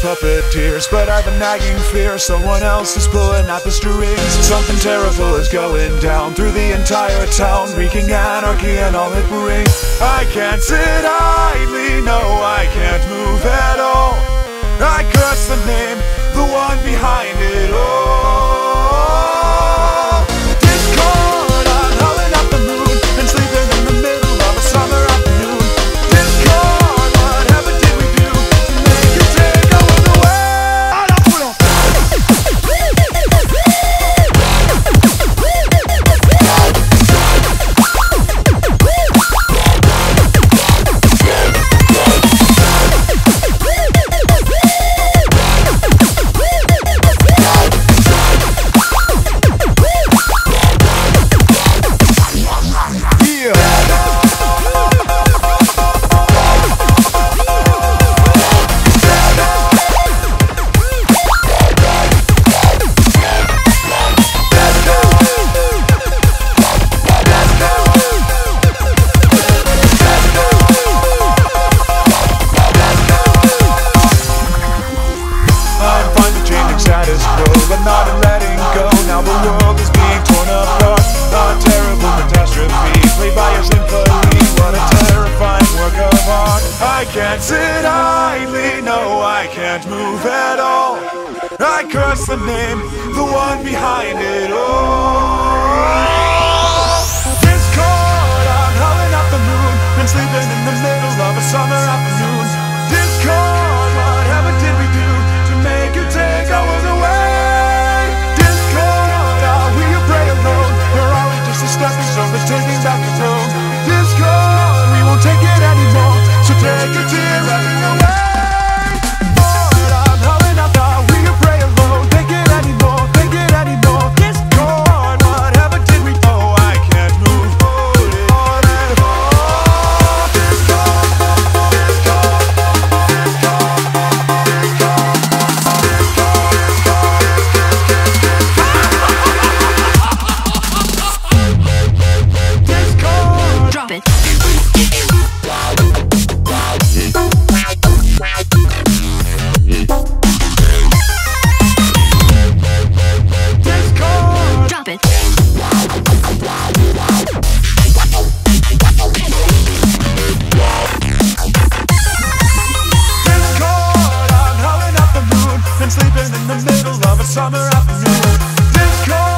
puppeteers, but I've a nagging fear someone else is pulling at the strings. Something terrible is going down through the entire town, wreaking anarchy and all it brings. I can't sit idly, changing status quo, but not in letting go. Now the world is being torn apart. A terrible catastrophe, played by a symphony. What a terrifying work of art. I can't sit idly, no, I can't move at all. I curse the name, the one behind it all. Discord, I'm howling at the moon and sleeping in the middle of a summer afternoon. sleeping in the middle of a summer afternoon. This cold